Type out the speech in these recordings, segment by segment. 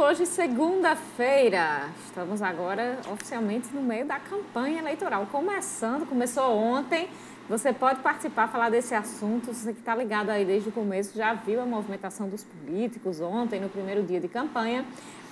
hoje, segunda-feira. Estamos agora oficialmente no meio da campanha eleitoral. Começando, começou ontem. Você pode participar, falar desse assunto. Você que está ligado aí desde o começo já viu a movimentação dos políticos ontem, no primeiro dia de campanha.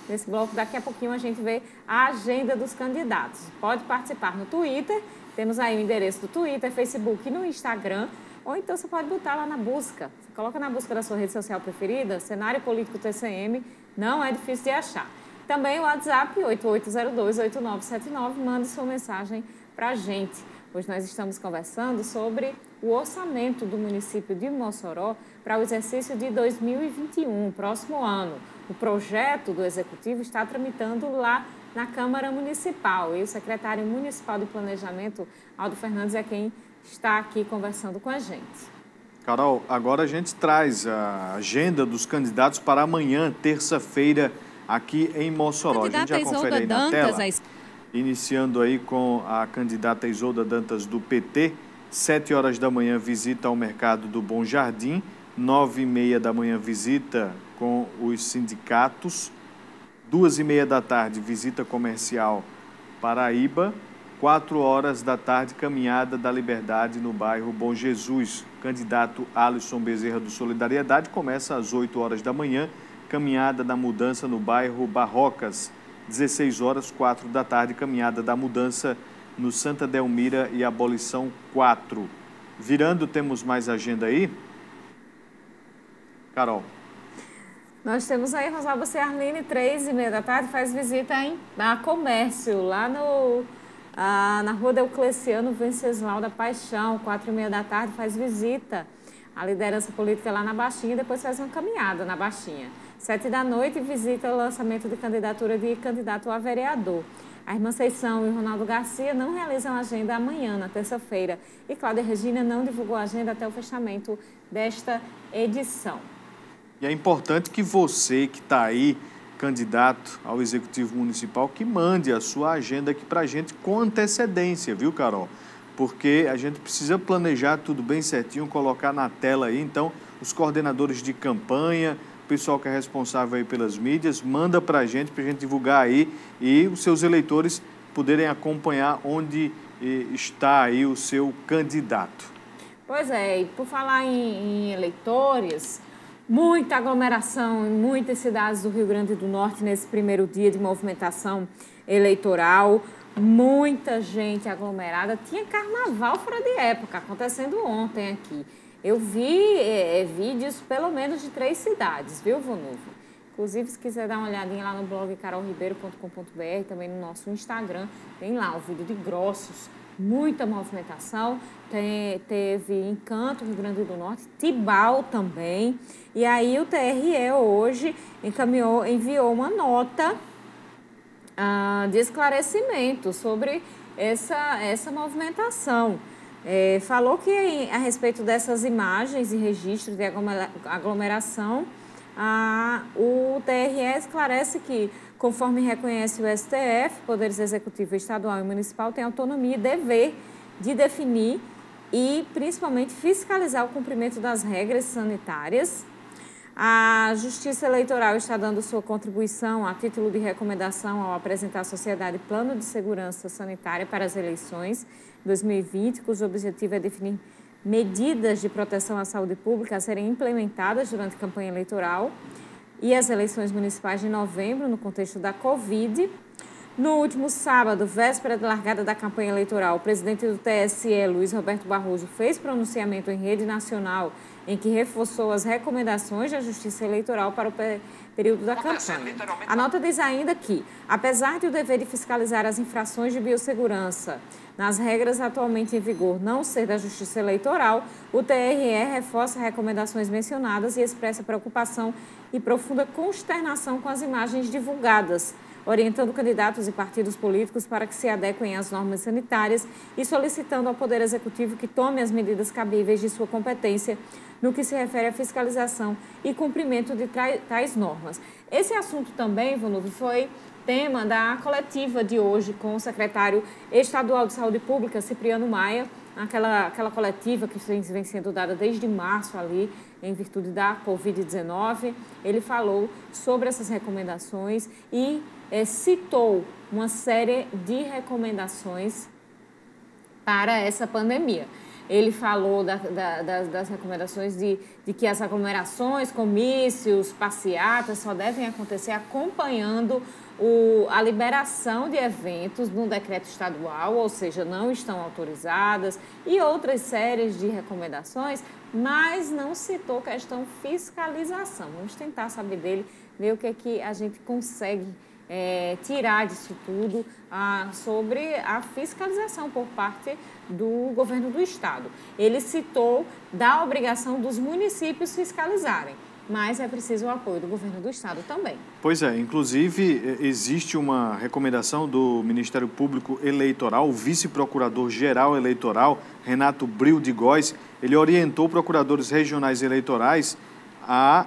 Nesse bloco, daqui a pouquinho, a gente vê a agenda dos candidatos. Pode participar no Twitter. Temos aí o endereço do Twitter, Facebook e no Instagram. Ou então você pode botar lá na busca. Você coloca na busca da sua rede social preferida, Cenário Político TCM, não é difícil de achar. Também o WhatsApp 8802-8979, manda sua mensagem para a gente. Hoje nós estamos conversando sobre o orçamento do município de Mossoró para o exercício de 2021, próximo ano. O projeto do Executivo está tramitando lá na Câmara Municipal e o secretário municipal de Planejamento, Aldo Fernandes, é quem está aqui conversando com a gente. Carol, agora a gente traz a agenda dos candidatos para amanhã, terça-feira, aqui em Mossoró. A, gente já confere aí na Dantas, tela. Iniciando aí com a candidata Isolda Dantas do PT. Sete horas da manhã, visita ao mercado do Bom Jardim. Nove e meia da manhã, visita com os sindicatos. Duas e meia da tarde, visita comercial Paraíba. 4 horas da tarde, caminhada da Liberdade no bairro Bom Jesus. Candidato Alisson Bezerra do Solidariedade começa às 8 horas da manhã, caminhada da mudança no bairro Barrocas. 16 horas, 4 da tarde, caminhada da mudança no Santa Delmira e Abolição 4. Virando, temos mais agenda aí? Carol. Nós temos aí Rosalba Ciarline, três e meia da tarde, faz visita em comércio, lá no ah, na rua Eucleciano Venceslau da Paixão, quatro e meia da tarde, faz visita à liderança política lá na Baixinha e depois faz uma caminhada na Baixinha. Sete da noite, visita o lançamento de candidatura de candidato a vereador. A Irmã Seição e o Ronaldo Garcia não realizam agenda amanhã, na terça-feira. E Cláudia Regina não divulgou agenda até o fechamento desta edição. E é importante que você que está aí candidato ao Executivo Municipal que mande a sua agenda aqui para a gente com antecedência, viu, Carol? Porque a gente precisa planejar tudo bem certinho, colocar na tela aí. Então, os coordenadores de campanha, o pessoal que é responsável aí pelas mídias, manda para a gente, para a gente divulgar aí e os seus eleitores poderem acompanhar onde está aí o seu candidato. Pois é, e por falar em, em eleitores, muita aglomeração em muitas cidades do Rio Grande do Norte nesse primeiro dia de movimentação eleitoral. Muita gente aglomerada. Tinha carnaval fora de época acontecendo ontem aqui. Eu vi é, é vídeos pelo menos de três cidades, viu, Vonuvo? Inclusive, se quiser dar uma olhadinha lá no blog carolribeiro.com.br, também no nosso Instagram, tem lá o vídeo de grossos muita movimentação. Tem, teve Encanto, Rio Grande do Norte, Tibau também. E aí o TRE hoje encaminhou, enviou uma nota ah, de esclarecimento sobre essa, essa movimentação. É, falou que a respeito dessas imagens e registros de aglomeração, o TRE esclarece que Conforme reconhece o STF, poderes executivo estadual e municipal têm autonomia e dever de definir e principalmente fiscalizar o cumprimento das regras sanitárias. A Justiça Eleitoral está dando sua contribuição a título de recomendação ao apresentar à sociedade plano de segurança sanitária para as eleições 2020, cujo objetivo é definir medidas de proteção à saúde pública a serem implementadas durante a campanha eleitoral e as eleições municipais de novembro, no contexto da Covid. No último sábado, véspera da largada da campanha eleitoral, o presidente do TSE, Luiz Roberto Barroso, fez pronunciamento em rede nacional em que reforçou as recomendações da Justiça Eleitoral para o período da campanha. A nota diz ainda que, apesar de o dever de fiscalizar as infrações de biossegurança nas regras atualmente em vigor não ser da Justiça Eleitoral, o TRE reforça recomendações mencionadas e expressa preocupação e profunda consternação com as imagens divulgadas orientando candidatos e partidos políticos para que se adequem às normas sanitárias e solicitando ao Poder Executivo que tome as medidas cabíveis de sua competência no que se refere à fiscalização e cumprimento de tais normas. Esse assunto também, Vanudo, foi tema da coletiva de hoje com o secretário estadual de Saúde Pública, Cipriano Maia, aquela, aquela coletiva que vem sendo dada desde março ali, em virtude da Covid-19. Ele falou sobre essas recomendações e é, citou uma série de recomendações para essa pandemia. Ele falou da, da, das, das, recomendações de, de que as aglomerações, comícios, passeatas só devem acontecer acompanhando o, a liberação de eventos num decreto estadual, ou seja, não estão autorizadas, e outras séries de recomendações, mas não citou questão fiscalização. Vamos tentar saber dele, ver o que é que a gente consegue é, tirar disso tudo ah, sobre a fiscalização por parte do governo do estado. Ele citou da obrigação dos municípios fiscalizarem, mas é preciso o apoio do governo do estado também. Pois é, inclusive existe uma recomendação do Ministério Público Eleitoral, o vice-procurador-geral eleitoral, Renato Bril de Góes, ele orientou procuradores regionais eleitorais a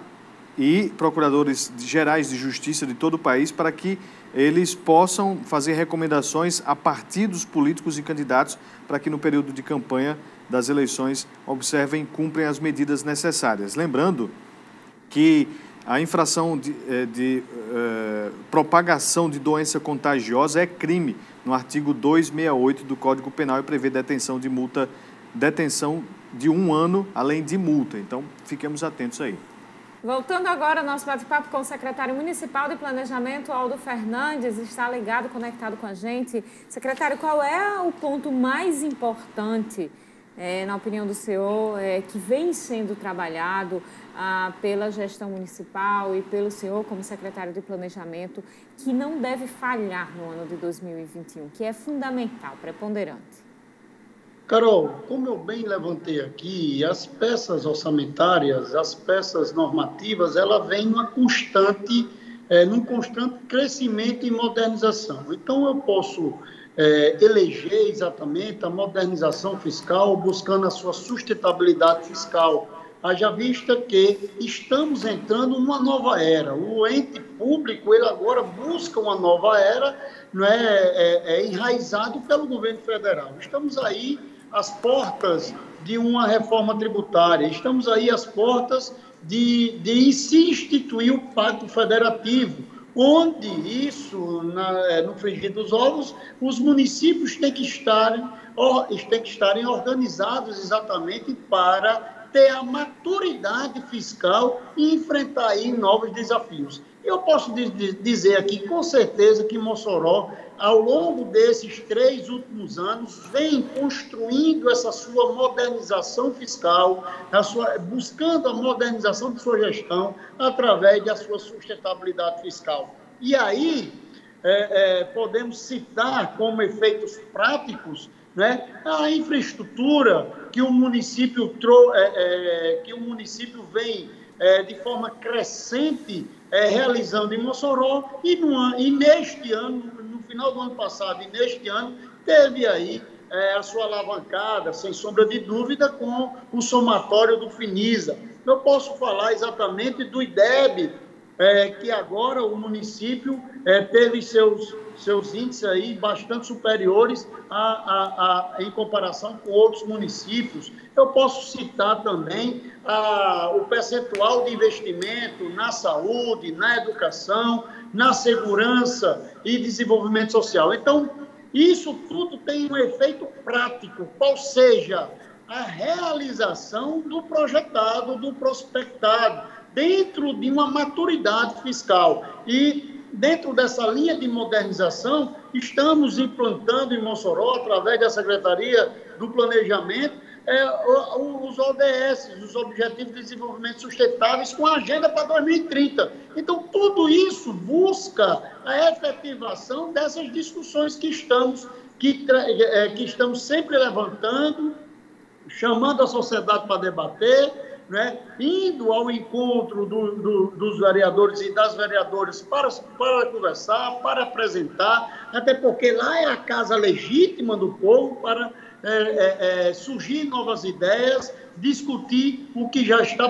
e procuradores gerais de justiça de todo o país para que eles possam fazer recomendações a partidos políticos e candidatos para que no período de campanha das eleições observem e cumprem as medidas necessárias. Lembrando que a infração de, de, de eh, propagação de doença contagiosa é crime no artigo 268 do Código Penal e prevê detenção de multa, detenção de um ano, além de multa. Então, fiquemos atentos aí. Voltando agora ao nosso bate-papo com o secretário municipal de Planejamento, Aldo Fernandes, está ligado, conectado com a gente. Secretário, qual é o ponto mais importante, é, na opinião do senhor, é, que vem sendo trabalhado ah, pela gestão municipal e pelo senhor como secretário de Planejamento, que não deve falhar no ano de 2021, que é fundamental, preponderante? Carol, como eu bem levantei aqui, as peças orçamentárias, as peças normativas, ela vem numa constante, é, num constante crescimento e modernização. Então, eu posso é, eleger exatamente a modernização fiscal, buscando a sua sustentabilidade fiscal. Haja vista que estamos entrando numa nova era. O ente público, ele agora busca uma nova era, não é, é, é enraizado pelo governo federal. Estamos aí às portas de uma reforma tributária, estamos aí às portas de, de se instituir o Pacto Federativo, onde isso, na, é, no frigir dos ovos, os municípios têm que, estarem, or, têm que estarem organizados exatamente para ter a maturidade fiscal e enfrentar aí novos desafios. Eu posso dizer aqui com certeza que Mossoró ao longo desses três últimos anos, vem construindo essa sua modernização fiscal, sua, buscando a modernização de sua gestão através da sua sustentabilidade fiscal. E aí, é, é, podemos citar como efeitos práticos né, a infraestrutura que o município, tro, é, é que o município vem é, de forma crescente é, realizando em Mossoró e, no, e neste ano, final do ano passado e neste ano, teve aí é, a sua alavancada, sem sombra de dúvida, com o somatório do Finisa. Eu posso falar exatamente do IDEB, é, que agora o município é, teve seus, seus índices aí bastante superiores a, a, a, em comparação com outros municípios. Eu posso citar também a, o percentual de investimento na saúde, na educação, na segurança e desenvolvimento social. Então, isso tudo tem um efeito prático, qual seja a realização do projetado, do prospectado, dentro de uma maturidade fiscal. E dentro dessa linha de modernização, estamos implantando em Mossoró, através da Secretaria do Planejamento, é, os ODS, os Objetivos de Desenvolvimento Sustentáveis, com a agenda para 2030. Então, tudo isso busca a efetivação dessas discussões que estamos, que, é, que estamos sempre levantando, chamando a sociedade para debater, né, indo ao encontro do, do, dos vereadores e das vereadoras para, para conversar, para apresentar, até porque lá é a casa legítima do povo para é, é, é, surgir novas ideias, discutir o que já está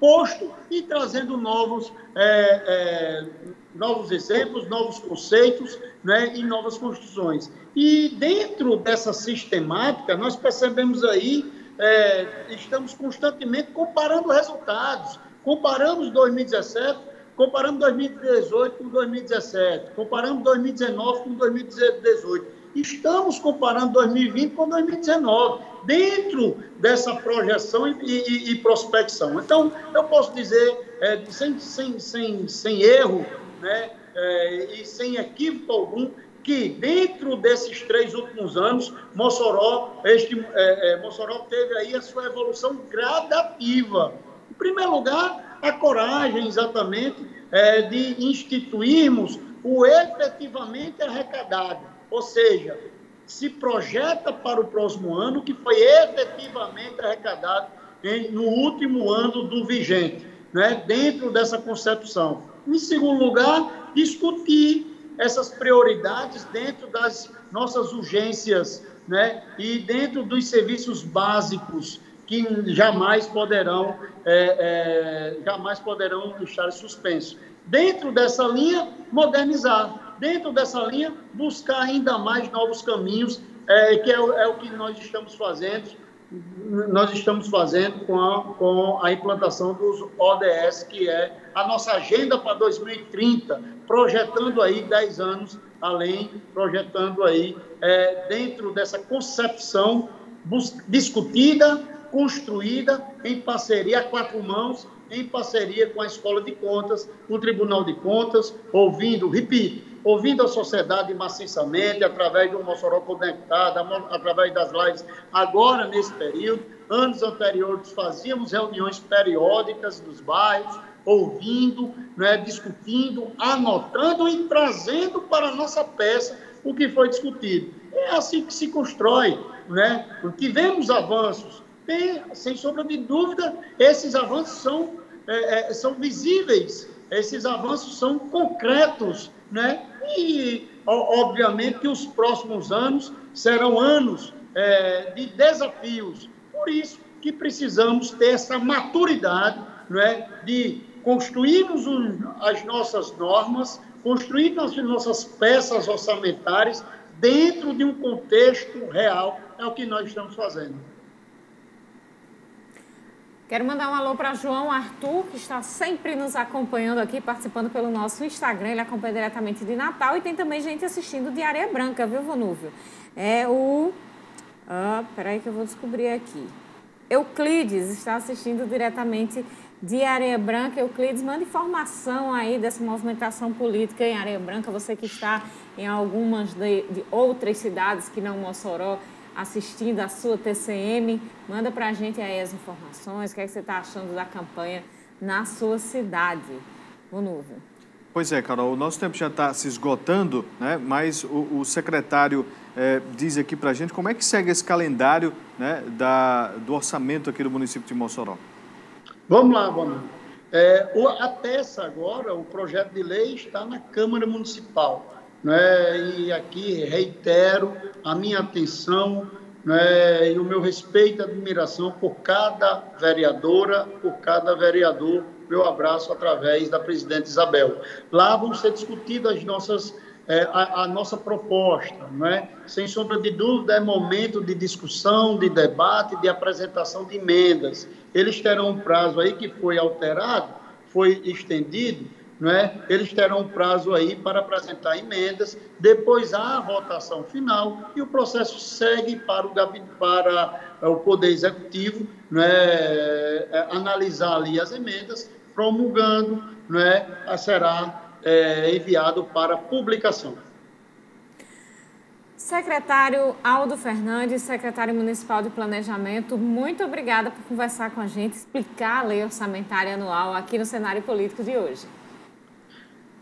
posto e trazendo novos, é, é, novos exemplos, novos conceitos né, e novas construções. E dentro dessa sistemática, nós percebemos aí, é, estamos constantemente comparando resultados. Comparamos 2017, comparamos 2018 com 2017, comparamos 2019 com 2018. Estamos comparando 2020 com 2019, dentro dessa projeção e, e, e prospecção. Então, eu posso dizer, é, sem, sem, sem, sem erro, né, é, e sem equívoco algum, que dentro desses três últimos anos, Mossoró, este, é, é, Mossoró teve aí a sua evolução gradativa. Em primeiro lugar, a coragem, exatamente, é, de instituirmos o efetivamente arrecadado, ou seja, se projeta para o próximo ano que foi efetivamente arrecadado em, no último ano do vigente, né, dentro dessa concepção. Em segundo lugar, discutir essas prioridades dentro das nossas urgências né? e dentro dos serviços básicos que jamais poderão, é, é, jamais poderão estar suspensos. Dentro dessa linha, modernizar. Dentro dessa linha, buscar ainda mais novos caminhos, é, que é, é o que nós estamos fazendo nós estamos fazendo com a, com a implantação dos ODS, que é a nossa agenda para 2030, projetando aí 10 anos além, projetando aí é, dentro dessa concepção discutida, construída em parceria a quatro mãos, em parceria com a Escola de Contas, o Tribunal de Contas, ouvindo, repito, ouvindo a sociedade maciçamente, através do Mossoró Conectado, através das lives, agora nesse período. Anos anteriores fazíamos reuniões periódicas nos bairros, ouvindo, né, discutindo, anotando e trazendo para a nossa peça o que foi discutido. É assim que se constrói. Né? Tivemos avanços, sem sombra de dúvida, esses avanços são, é, é, são visíveis, esses avanços são concretos, né? E, obviamente, que os próximos anos serão anos é, de desafios. Por isso que precisamos ter essa maturidade né, de construirmos as nossas normas, construir as nossas peças orçamentárias dentro de um contexto real. É o que nós estamos fazendo. Quero mandar um alô para João Arthur, que está sempre nos acompanhando aqui, participando pelo nosso Instagram. Ele acompanha diretamente de Natal e tem também gente assistindo de Areia Branca, viu, Vonúvio? É o. Ah, peraí que eu vou descobrir aqui. Euclides está assistindo diretamente de Areia Branca. Euclides, manda informação aí dessa movimentação política em Areia Branca. Você que está em algumas de, de outras cidades que não Mossoró assistindo a sua TCM. Manda para a gente aí as informações, o que, é que você está achando da campanha na sua cidade. O novo. Pois é, Carol, o nosso tempo já está se esgotando, né? mas o, o secretário é, diz aqui para a gente como é que segue esse calendário né, da, do orçamento aqui do município de Mossoró. Vamos lá, vamos. É, a peça agora, o projeto de lei está na Câmara Municipal. Né? E aqui reitero a minha atenção né? e o meu respeito e admiração por cada vereadora, por cada vereador. Meu abraço através da presidente Isabel. Lá vão ser discutidas as nossas é, a, a, nossa proposta, não é? Sem sombra de dúvida, é momento de discussão, de debate, de apresentação de emendas. Eles terão um prazo aí que foi alterado, foi estendido, não é? Eles terão um prazo aí para apresentar emendas, depois há a votação final e o processo segue para o, para é, o Poder Executivo não é? é analisar ali as emendas, promulgando, não é? será é, enviado para publicação. Secretário Aldo Fernandes, secretário municipal de Planejamento, muito obrigada por conversar com a gente, explicar a lei orçamentária anual aqui no cenário político de hoje.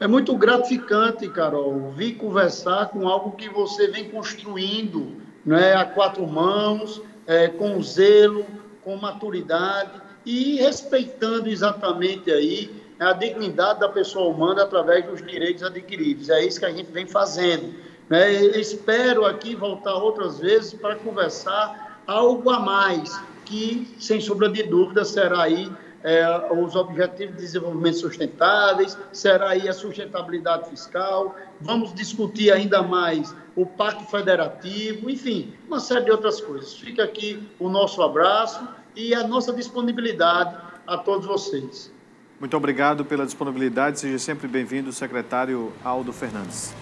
É muito gratificante, Carol, vir conversar com algo que você vem construindo né, a quatro mãos, é, com zelo, com maturidade e respeitando exatamente aí a dignidade da pessoa humana através dos direitos adquiridos. É isso que a gente vem fazendo. Né? Espero aqui voltar outras vezes para conversar algo a mais, que, sem sombra de dúvida, será aí é, os Objetivos de Desenvolvimento Sustentáveis, será aí a sustentabilidade fiscal, vamos discutir ainda mais o Pacto Federativo, enfim, uma série de outras coisas. Fica aqui o nosso abraço e a nossa disponibilidade a todos vocês. Muito obrigado pela disponibilidade. Seja sempre bem-vindo, secretário Aldo Fernandes.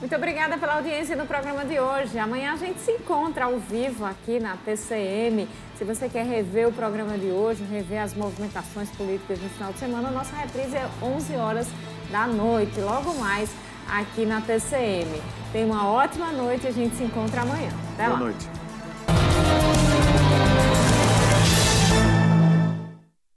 Muito obrigada pela audiência no programa de hoje. Amanhã a gente se encontra ao vivo aqui na TCM. Se você quer rever o programa de hoje, rever as movimentações políticas no final de semana, a nossa reprise é 11 horas da noite, logo mais aqui na TCM. Tenha uma ótima noite e a gente se encontra amanhã. Até Boa lá. noite.